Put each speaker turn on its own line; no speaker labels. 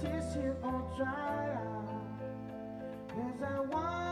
tears you dry out Cause I want